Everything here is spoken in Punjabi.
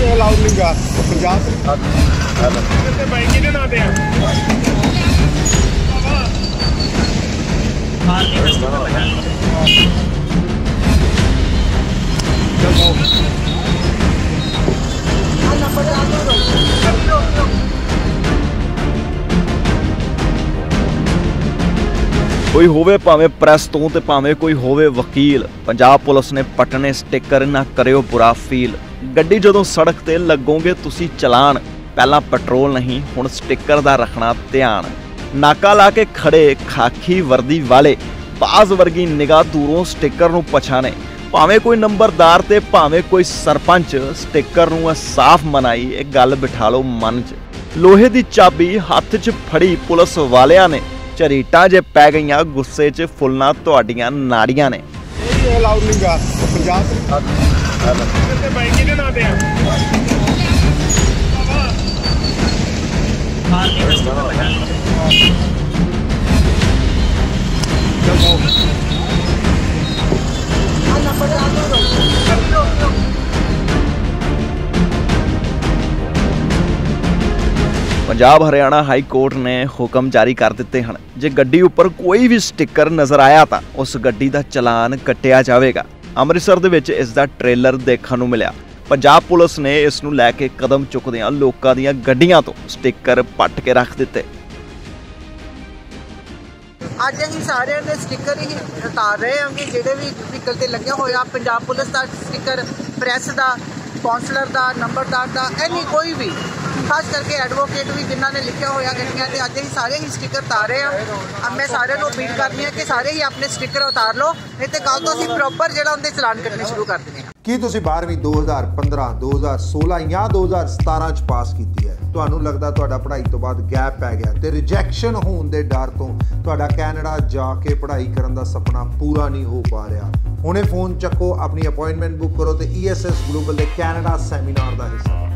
ਇਹ ਅਲਾਉਡ ਨਹੀਂਗਾ ਪੰਜਾਬ ਤੇ ਬਾਈ ਕਿਹਦੇ ਨਾਂ ਤੇ ਆ ਕੋਈ ਹੋਵੇ ਭਾਵੇਂ ਪ੍ਰੈਸ ਤੋਂ ਤੇ ਭਾਵੇਂ ਕੋਈ ਹੋਵੇ ਵਕੀਲ, ਪੰਜਾਬ ਪੁਲਿਸ ਨੇ ਪਟਨੇ ਸਟicker ਨਾ ਕਰਿਓ ਬੁਰਾ ਫੀਲ ਗੱਡੀ ਜਦੋਂ ਸੜਕ ਤੇ ਲੱਗੋਗੇ, ਤੁਸੀਂ ਚਲਾਨ। ਪਹਿਲਾਂ ਪੈਟਰੋਲ ਨਹੀਂ, ਹੁਣ ਸਟicker ਦਾ ਰੱਖਣਾ ਧਿਆਨ। ਨਾਕਾ ਲਾ ਕੇ ਖੜੇ ਖਾਕੀ ਵਰਦੀ ਵਾਲੇ, ਬਾਜ਼ ਵਰਗੀ ਨਿਗਾਹ ਦੂਰੋਂ ਸਟicker ਨੂੰ ਪਛਾਣੇ। ਭਾਵੇਂ ਕੋਈ ਨੰਬਰਦਾਰ ਤੇ ਭਾਵੇਂ ਕੋਈ ਸਰਪੰਚ ਸਟicker ਨੂੰ ਸਾਫ਼ ਮਨਾਈ, ਇਹ ਗੱਲ ਬਿਠਾ ਲਓ ਮਨ 'ਚ। ਲੋਹੇ ਦੀ ਚਾਬੀ ਹੱਥ 'ਚ ਫੜੀ ਪੁਲਿਸ ਵਾਲਿਆਂ ਨੇ। ਝਰੀਟਾਂ ਜੇ ਪੈ ਗਈਆਂ, ਗੁੱਸੇ 'ਚ ਫੁੱਲਣਾ ਤੁਹਾਡੀਆਂ ਨਾੜੀਆਂ ਨੇ। ਇਹ ਅਲਾਉਡ ਨਹੀਂਗਾ। ਪੰਜਾਬ ਤੇ ਬਾਈ ਕਿਹਦੇ ਨਾਂ ਤੇ ਆ? ਪੰਜਾਬ ਹਰਿਆਣਾ ਹਾਈ ਕੋਰਟ ਨੇ ਹੁਕਮ ਜਾਰੀ ਕਰ ਦਿੱਤੇ ਹਨ। ਜੇ ਗੱਡੀ ਉੱਪਰ ਕੋਈ ਵੀ ਸਟicker ਨਜ਼ਰ ਆਇਆ ਤਾਂ ਉਸ ਗੱਡੀ ਦਾ ਚਲਾਨ ਕੱਟਿਆ ਜਾਵੇਗਾ। ਅੰਮ੍ਰਿਤਸਰ ਦੇ ਵਿੱਚ ਇਸ ਦਾ ਟ੍ਰੇਲਰ ਦੇਖਣ ਨੂੰ ਮਿਲਿਆ। ਪੰਜਾਬ ਪੁਲਿਸ ਨੇ ਇਸ ਨੂੰ ਲੈ ਕੇ ਕਦਮ ਚੁੱਕਦਿਆਂ ਲੋਕਾਂ ਦੀਆਂ ਗੱਡੀਆਂ ਤੋਂ ਸਟicker ਪੱਟ ਕੇ ਰੱਖ ਦਿੱਤੇ। ਅੱਜ ਅਸੀਂ ਸਾਰਿਆਂ ਦੇ ਸਟicker ਹੀ ਉਤਾਰ ਰਹੇ ਹਾਂ ਕਿ ਜਿਹੜੇ ਵੀ ਵਹੀਕਲ ਤੇ ਲੱਗਿਆ ਹੋਇਆ ਪੰਜਾਬ ਪੁਲਿਸ ਦਾ ਸਟicker ਪ੍ਰੈਸ ਦਾ ਕੌਂਸਲਰ ਦਾ ਨੰਬਰਦਾਰ ਦਾ ਐਨੀ ਕੋਈ ਵੀ ਖਾਸ ਕਰਕੇ ਐਡਵੋਕੇਟ ਵੀ ਜਿਨ੍ਹਾਂ ਨੇ ਲਿਖਿਆ ਹੋਇਆ ਗੱਡੀਆਂ ਤੇ ਅੱਜ ਅਸੀਂ ਸਾਰੇ ਹੀ ਸਟicker ਉਤਾਰ ਰਹੇ ਅਬ ਮੈਂ ਸਾਰਿਆਂ ਨੂੰ ਅਪੀਲ ਕਰਨੀ ਹੈ ਕਿ ਸਾਰੇ ਹੀ ਆਪਣੇ ਸਟicker ਉਤਾਰ ਲਓ, ਨਹੀਂ ਤੇ ਕੱਲ ਤੋਂ ਅਸੀਂ ਪ੍ਰੋਪਰ ਜਿਹੜਾ ਉਹਦੇ ਚਲਾਨ ਕੱਟਣੇ ਸ਼ੁਰੂ ਕਰ ਦਿੰਦੇ ਹਾਂ। ਕੀ ਤੁਸੀਂ 12ਵੀਂ 2015 2016 ਜਾਂ 2017 ਚ ਪਾਸ ਕੀਤੀ ਹੈ? ਤੁਹਾਨੂੰ ਲੱਗਦਾ ਤੁਹਾਡਾ ਪੜ੍ਹਾਈ ਤੋਂ ਬਾਅਦ ਗੈਪ ਪੈ ਗਿਆ ਤੇ ਰਿਜੈਕਸ਼ਨ ਹੋਣ ਦੇ ਡਰ ਤੋਂ ਤੁਹਾਡਾ ਕੈਨੇਡਾ ਜਾ ਕੇ ਪੜ੍ਹਾਈ ਕਰਨ ਦਾ ਸੁਪਨਾ ਪੂਰਾ ਨਹੀਂ ਹੋ ਪਾ ਰਿਹਾ। ਹੁਣੇ ਫੋਨ ਚੱਕੋ, ਆਪਣੀ ਅਪਾਇੰਟਮੈਂਟ ਬੁੱਕ ਕਰੋ ਤੇ ESS ਗਲੋਬਲ ਦੇ ਕੈਨੇਡਾ ਸੈਮੀਨਾਰ ਦਾ ਹਿੱਸਾ।